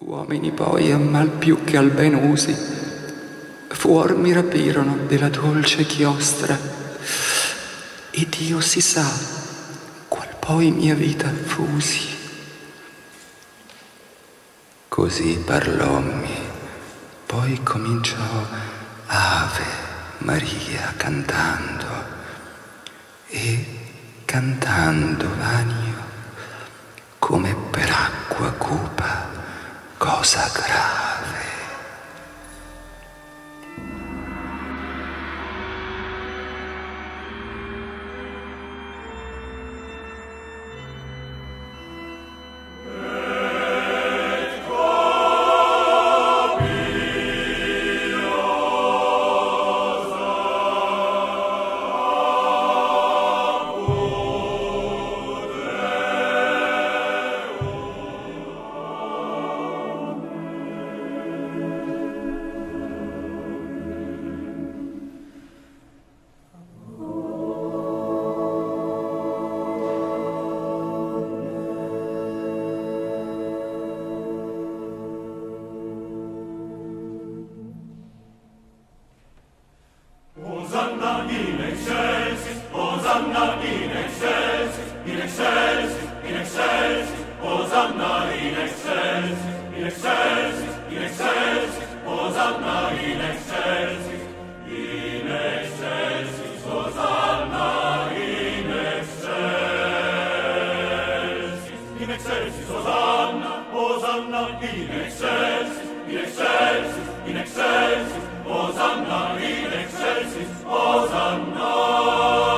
Uomini poi a mal più che al ben usi, fuor mi rapirono della dolce chiostra, ed io si sa qual poi mia vita fusi. Così parlommi, poi cominciò Ave Maria cantando, e cantando vanio come per acqua cupa consagrado. excelsis, Hosanna in excelsis, Hosanna.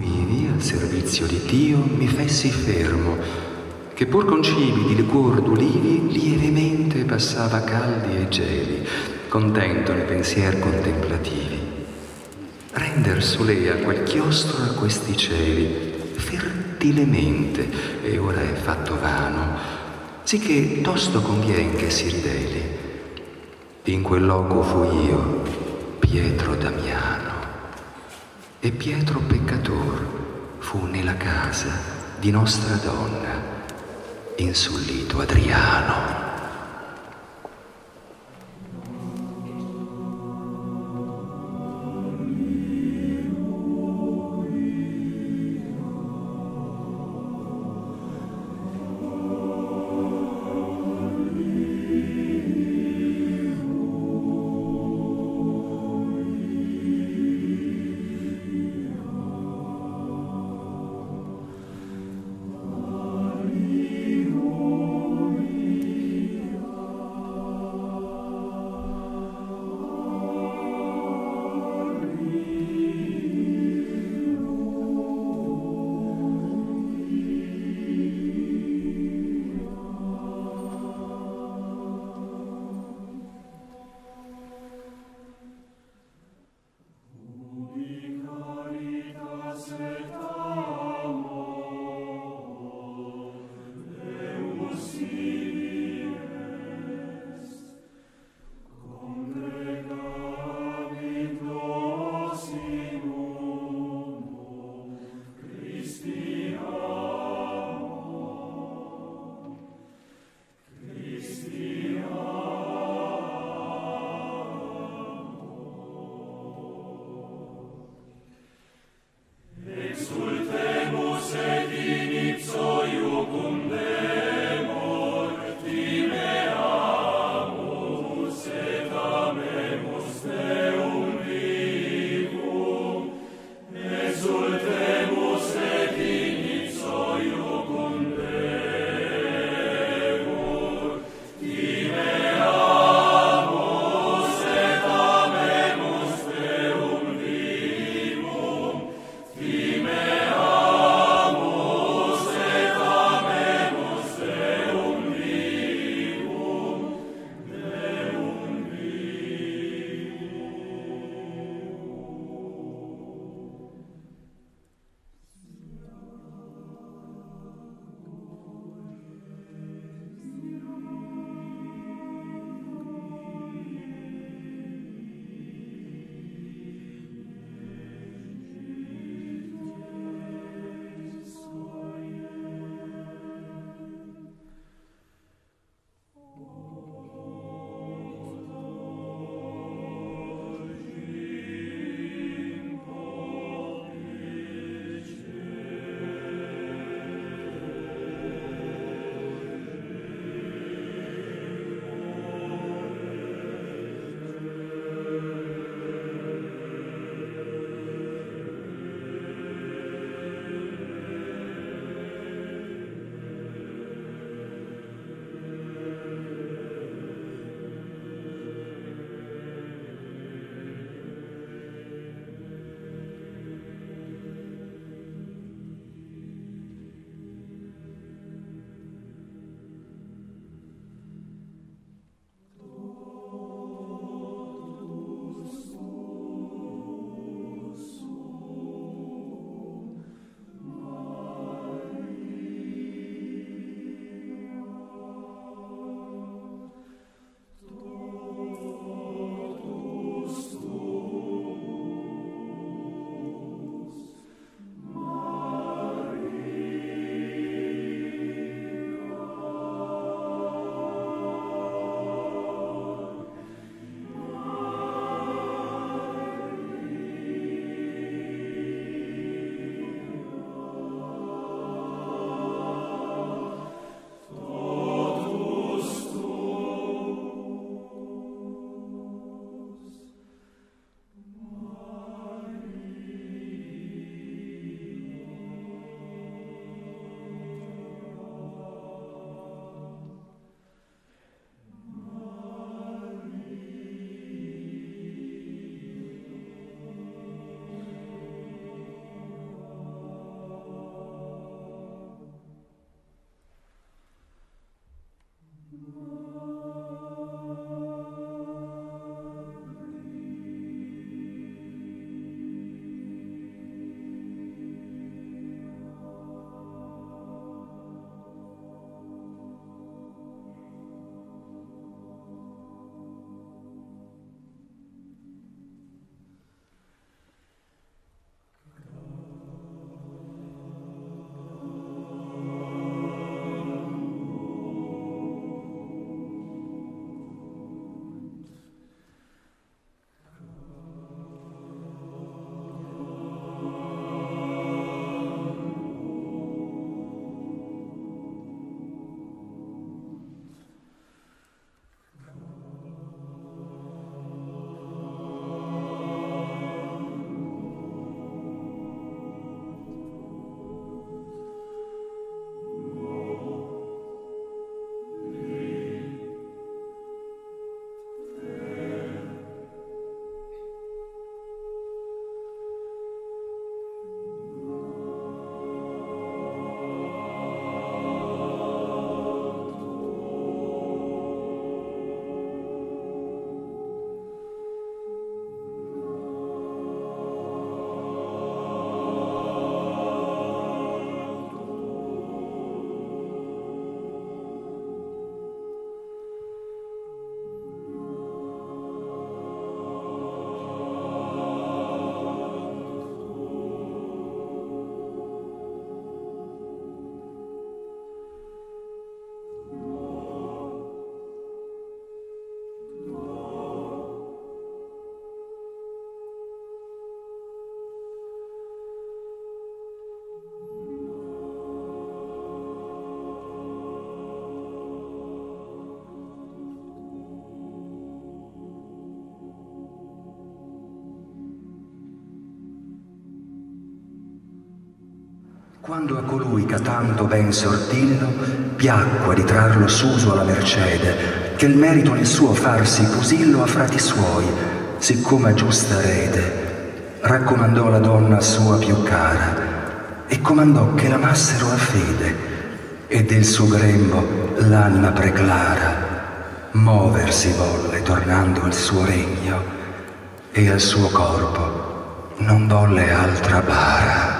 Cosa grave. servizio di Dio mi fessi fermo, che pur con cibi di liquor d'ulivi lievemente passava caldi e geli, contento nei pensier contemplativi. Render solea quel chiostro a questi cieli, fertilemente, e ora è fatto vano, sicché tosto convien che si rideli. In quel loco fu io, Pietro Damiano, e Pietro peccator, fu nella casa di nostra donna, insullito Adriano. Cum Quando a colui che tanto ben sortillo piacque di trarlo suso alla mercede, che il merito nel suo farsi pusillo a frati suoi, siccome a giusta rete, raccomandò la donna sua più cara e comandò che l'amassero a fede e del suo grembo l'anima preclara moversi volle tornando al suo regno e al suo corpo non volle altra bara.